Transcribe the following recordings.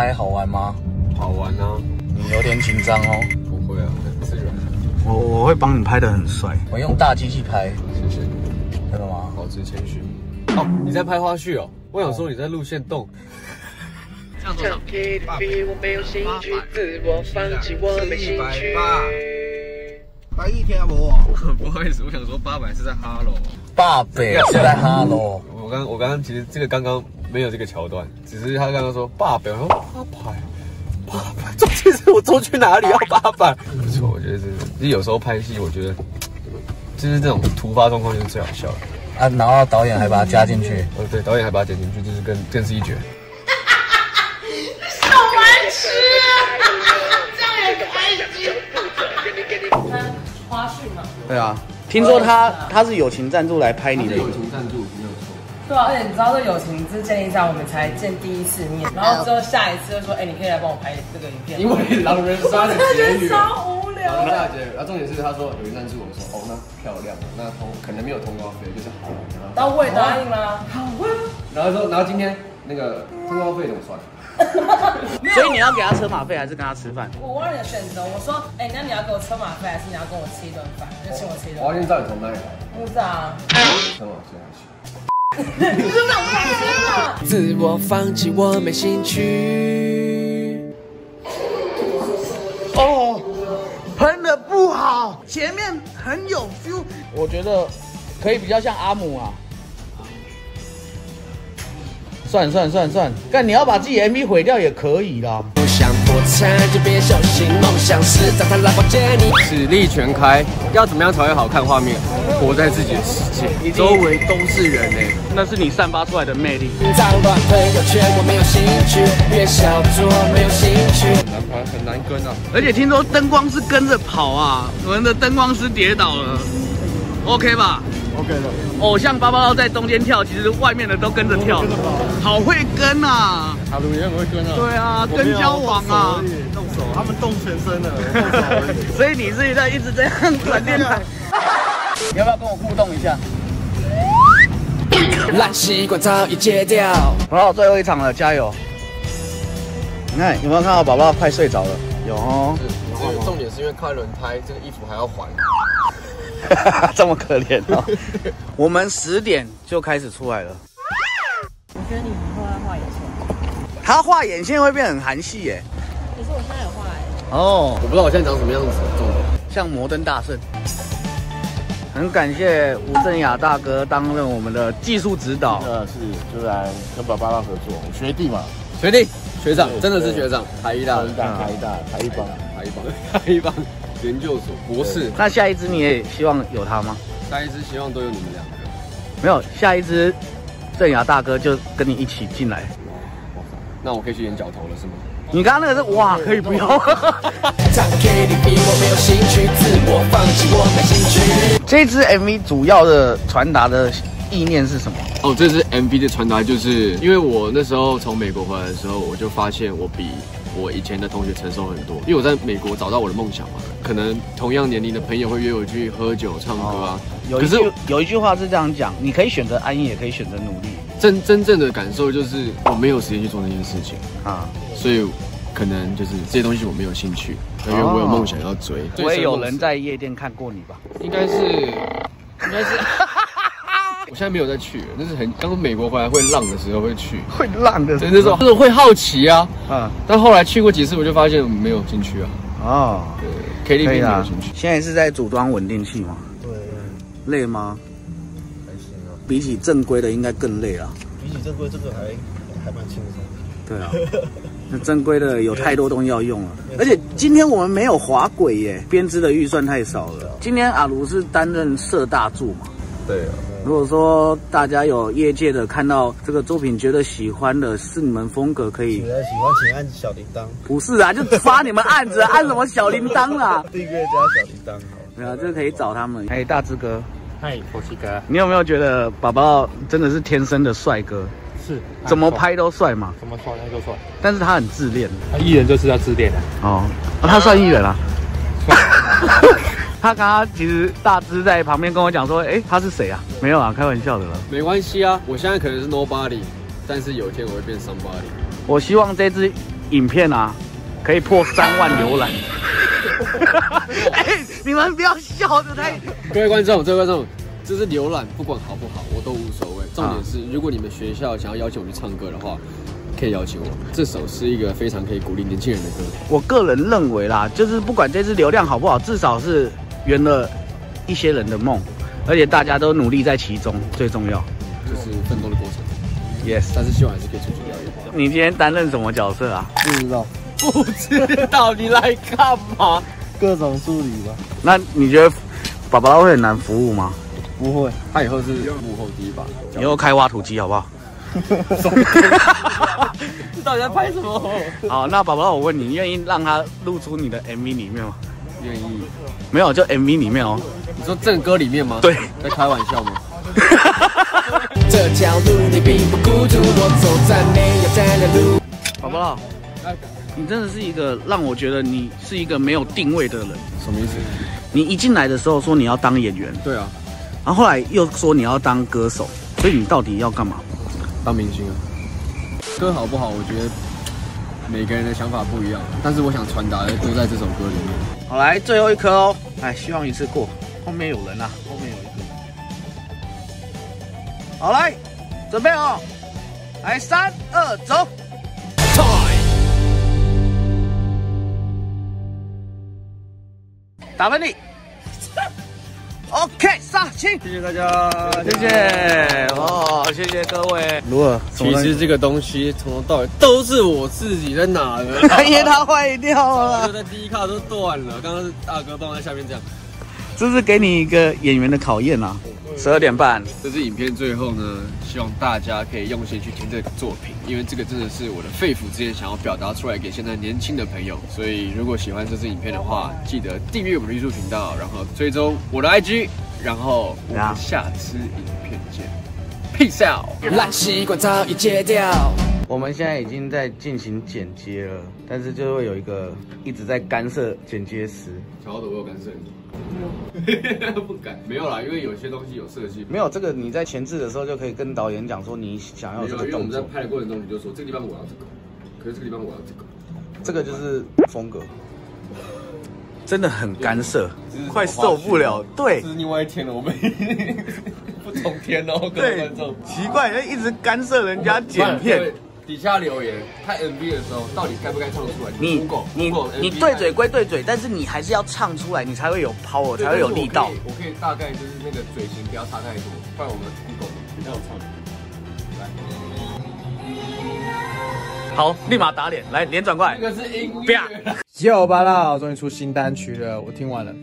拍好玩吗？好玩啊！你有点紧张哦。不会啊，很自然。我我会帮你拍的很帅。我用大机器拍，谢谢，真的吗？保持谦虚。哦，你在拍花絮哦？我想说你在录线动。唱 KTV 我没有兴趣，自我放弃我没兴趣。拍一天不？不好意思，我想说八百是在哈喽。八百是在哈喽。我刚我刚刚其实这个刚刚没有这个桥段，只是他刚刚说八百，我说八百，八百，这其实我走去哪里要八百？不错，我觉得是，其实有时候拍戏，我觉得就是这种突发状况就是最好笑的。啊，然后导演还把它加进去。哦，对，导演还把它剪进去，就是更更是一绝。好难吃啊！这样也开心。花絮嘛。对啊，听说他他是友情赞助来拍你的。友情赞助。对啊，而且你知道这友情是建立在我们才见第一次面，然后之后下一次就说，哎，你可以来帮我拍这个影片。因为狼人杀的结语。超无聊。狼人杀的结语，然后重点是他说有人赞助我说，哦，那漂亮，那通可能没有通告费，就是好。然后我也答应了，好啊。然后说，然后今天那个通告费怎么算？所以你要给他车马费还是跟他吃饭？我忘了你的选择，我说，哎，那你要给我车马费还是你要跟我吃一顿饭？就请我吃一顿。我要先知道你从哪里来。不知道啊。车马费还是？自我放弃，我没兴趣。哦，喷的不好，前面很有 feel，我觉得可以比较像阿姆啊。算算算算，但你要把自己 MV 毁掉也可以啦。不想破产就别小心，梦想是在他来房间里。实力全开，要怎么样才会好看画面？活在自己的世界，周围都是人哎，那是你散发出来的魅力。脏乱朋友圈我没有兴趣，越小做没有兴趣。难拍很难跟啊，而且听说灯光是跟着跑啊，我们的灯光师跌倒了，OK 吧？OK 的。偶像包包在中间跳，其实外面的都跟着跳，好会跟啊！阿鲁也很会跟啊。对啊，跟交往啊，动手，他们动全身的。所以你是在一直这样转电台。你 要不要跟我互动一下？烂习惯早已戒掉。好，最后一场了，加油！你看有没有看到宝宝快睡着了？有哦。这个重点是因为开轮胎，这个衣服还要还。这么可怜哦！我们十点就开始出来了。我觉得你以后要画眼线。他画眼线会变很韩系耶。可是我现在有画哎。哦，我不知道我现在长什么样子。像摩登大圣。很感谢吴正雅大哥担任我们的技术指导。呃，是，就来跟爸爸合作，学弟嘛，学弟，学长，真的是学长，台一大，台一大，台一大，台一帮，台一帮，台一帮。研究所博士，那下一支你也希望有他吗？下一支希望都有你们两个。没有，下一支郑雅大哥就跟你一起进来。那我可以去演角头了是吗？你刚刚那个是哇，可以不要。这支 MV 主要的传达的意念是什么？哦，这支 MV 的传达就是因为我那时候从美国回来的时候，我就发现我比。我以前的同学承受很多，因为我在美国找到我的梦想嘛。可能同样年龄的朋友会约我去喝酒、唱歌啊。有一句有一句话是这样讲：你可以选择安逸，也可以选择努力。真真正的感受就是我没有时间去做那件事情啊，所以可能就是这些东西我没有兴趣，因为我有梦想要追。我也有人在夜店看过你吧？应该是，应该是。我现在没有再去，那是很刚美国回来会浪的时候会去，会浪的，那时候就是会好奇啊，啊，但后来去过几次，我就发现没有进去啊，哦，对，KTV 没有进去。现在是在组装稳定器吗？对，累吗？还行啊，比起正规的应该更累了。比起正规这个还还蛮轻松。对啊，那正规的有太多东西要用了，而且今天我们没有滑轨耶，编织的预算太少了。今天阿卢是担任社大助嘛？对啊。如果说大家有业界的看到这个作品觉得喜欢的是你们风格，可以。喜欢喜欢请按小铃铛。不是啊，就发你们案子，按什么小铃铛啦？订阅加小铃铛。对啊，这可以找他们。哎，大志哥。嗨，佛西哥。你有没有觉得宝宝真的是天生的帅哥？是。怎么拍都帅嘛？怎么帅都帅。但是他很自恋。他艺人就是要自恋的。哦，他算艺人啊。他刚刚其实大只在旁边跟我讲说，哎，他是谁啊？没有啊，开玩笑的了。没关系啊，我现在可能是 nobody，但是有一天我会变 somebody。我希望这支影片啊，可以破三万浏览。哎，你们不要笑的太 各位观众，各位观众，这是浏览不管好不好，我都无所谓。重点是，如果你们学校想要邀请我去唱歌的话，可以邀请我。这首是一个非常可以鼓励年轻人的歌。我个人认为啦，就是不管这次流量好不好，至少是圆了一些人的梦，而且大家都努力在其中，最重要。就是奋斗的过程。Yes，但是希望还是可以出去表演。你今天担任什么角色啊？不知道不知道你来干嘛？各种助理吧？那你觉得爸爸会很难服务吗？不会，他以后是幕后第一把。以后开挖土机好不好？这 到底在拍什么？好，那宝宝，我问你，你愿意让他露出你的 MV 里面吗？愿意？没有，就 MV 里面哦。你说正歌里面吗？对，在开玩笑吗？这条路你并不孤独，我走在没有站的路。宝宝，你真的是一个让我觉得你是一个没有定位的人。什么意思？你一进来的时候说你要当演员，对啊，然后后来又说你要当歌手，所以你到底要干嘛？当明星啊。歌好不好？我觉得每个人的想法不一样，但是我想传达的都在这首歌里面。好，来最后一颗哦，哎，希望一次过。后面有人啊，后面有一个。好，来，准备哦，来，三二走。打分你。OK，杀青，谢谢大家，谢谢哦，谢谢各位。如何？其实这个东西从头到尾都是我自己在拿的，因为它坏掉了，就在第一卡都断了。刚刚是大哥放在下面这样。这是给你一个演员的考验啊。十二点半，这支影片最后呢，希望大家可以用心去听这个作品，因为这个真的是我的肺腑之言，想要表达出来给现在年轻的朋友。所以如果喜欢这支影片的话，记得订阅我们的艺术频道，然后追踪我的 IG，然后我们下支影片见，Peace out。烂习惯早已戒掉。我们现在已经在进行剪接了，但是就会有一个一直在干涉剪接师。乔的我有干涉你。不敢，没有啦，因为有些东西有设计。没有这个，你在前置的时候就可以跟导演讲说你想要这个动作。在拍的过程中，你就说这个地方我要这个，可是这个地方我要这个，这个就是风格，真的很干涉，快受不了。对，这是另外一天了，我们 不同天哦，各位观众。奇怪，一直干涉人家剪片。底下留言拍 MV 的时候，到底该不该唱出来？你你你对嘴归对嘴，但是你还是要唱出来，你才会有 power，才会有力道。我可以大概就是那个嘴型不要差太多，不然我们 Google 比较唱。来，好，立马打脸，来脸转过来。这个是音乐。yo 巴拉，终于出新单曲了，我听完了，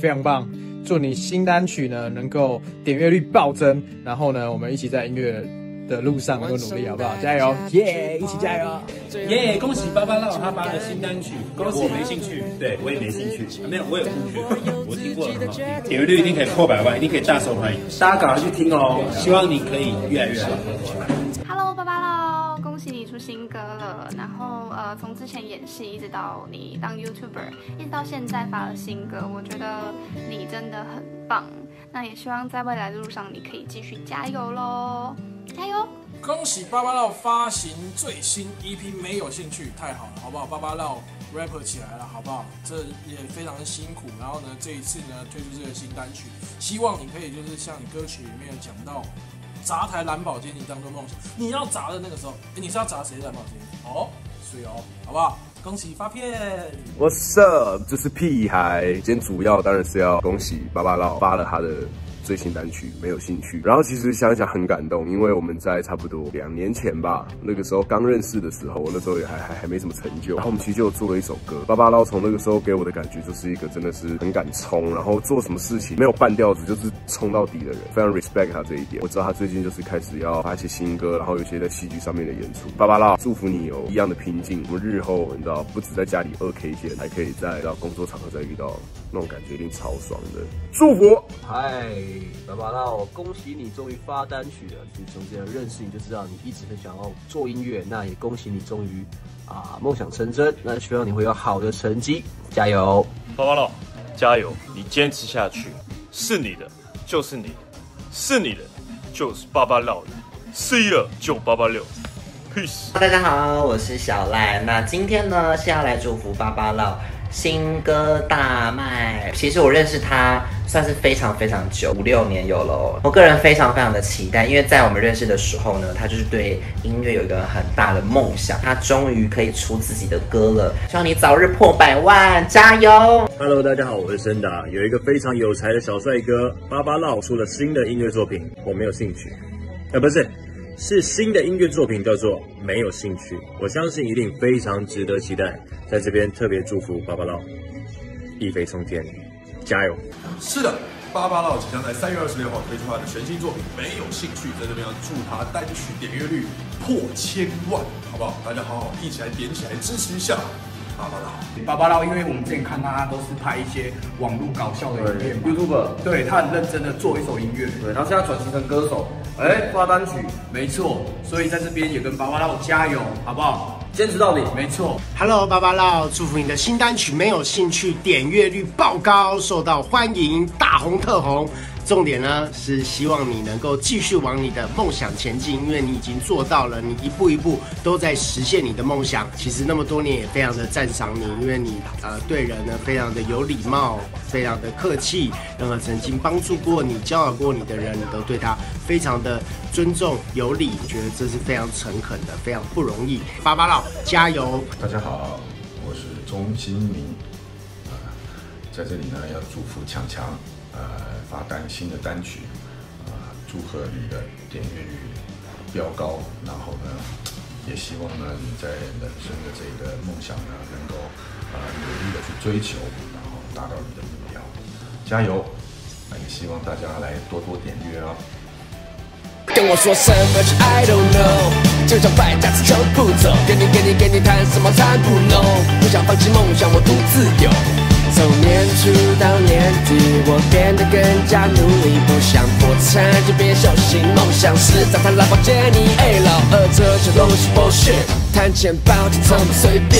非常棒。祝你新单曲呢能够点阅率暴增，然后呢，我们一起在音乐。的路上多努力，好不好？加油！耶，一起加油！耶，恭喜芭芭乐他发的新单曲，恭喜！我没兴趣，对我也没兴趣，没有，我有兴趣，我听过了，很好听，点阅率一定可以破百万，一定可以大受欢迎，大家赶快去听哦！希望你可以越来越好。Hello，芭芭乐，恭喜你出新歌了。然后呃，从之前演戏一直到你当 YouTuber，一直到现在发了新歌，我觉得你真的很棒。那也希望在未来的路上你可以继续加油喽！加油！恭喜芭芭乐发行最新 EP，没有兴趣，太好了，好不好？芭芭乐 rapper 起来了，好不好？这也非常的辛苦。然后呢，这一次呢推出这个新单曲，希望你可以就是像你歌曲里面讲到，砸台蓝宝坚尼当做梦想。你要砸的那个时候，哎，你是要砸谁的蓝宝坚尼？哦，水哦，好不好？恭喜发片！What's up？这是屁孩。今天主要当然是要恭喜芭芭乐发了他的。最新单曲没有兴趣，然后其实想想很感动，因为我们在差不多两年前吧，那个时候刚认识的时候，我那时候也还还还没什么成就，然后我们其实就做了一首歌。巴巴拉从那个时候给我的感觉就是一个真的是很敢冲，然后做什么事情没有半吊子，就是冲到底的人，非常 respect 他这一点。我知道他最近就是开始要发一些新歌，然后有些在戏剧上面的演出。巴巴拉，祝福你有一样的拼劲，我们日后你知道不止在家里二 K 见，还可以在到工作场合再遇到那种感觉，一定超爽的。祝福，嗨。芭芭乐，恭喜你终于发单曲了！其实从这样认识你就知道你一直很想要做音乐，那也恭喜你终于啊梦想成真。那希望你会有好的成绩，加油！芭芭乐，加油！你坚持下去，是你的就是你的，是你的就是爸爸老的，C 了就八八六。Peace。大家好，我是小赖。那今天呢是要来祝福八八乐新歌大卖。其实我认识他算是非常非常久，五六年有了。我个人非常非常的期待，因为在我们认识的时候呢，他就是对音乐有一个很大的梦想，他终于可以出自己的歌了。希望你早日破百万，加油！Hello，大家好，我是森达。有一个非常有才的小帅哥巴巴乐出了新的音乐作品，我没有兴趣。呃，不是，是新的音乐作品，叫做《没有兴趣》。我相信一定非常值得期待。在这边特别祝福巴巴乐一飞冲天，加油！是的，芭芭拉即将在三月二十六号推出他的全新作品《没有兴趣》，在这边要祝他单曲点阅率破千万，好不好？大家好好一起来点起来支持一下芭芭拉。芭芭拉，因为我们之前看他都是拍一些网络搞笑的影片嘛，YouTube，对他很认真的做一首音乐，对，然后现在转型成歌手，哎，发单曲，没错，所以在这边也跟芭芭拉加油，好不好？坚持到底，没错。Hello，芭芭乐，祝福你的新单曲没有兴趣，点阅率爆高，受到欢迎，大红特红。重点呢是希望你能够继续往你的梦想前进，因为你已经做到了，你一步一步都在实现你的梦想。其实那么多年也非常的赞赏你，因为你呃对人呢非常的有礼貌，非常的客气，任何曾经帮助过你、教导过你的人，你都对他非常的尊重有礼，觉得这是非常诚恳的，非常不容易。芭芭乐，加油！大家好，我是钟新明，在这里呢要祝福强强，呃，发单新的单曲，呃，祝贺你的点阅率飙高，然后呢，也希望呢你在人生的这个梦想呢能够呃努力的去追求，然后达到你的目标，加油！那也希望大家来多多点阅哦。跟我说什么是 I don't know，就像败家子求不走，跟你跟你跟你谈什么谈不拢，不想放弃梦想，我独自有。从年初到年底，我变得更加努力，不想破产就别小心，梦想是早餐拉包接你。哎，老二这些东西 bullshit，谈钱包就这么随便。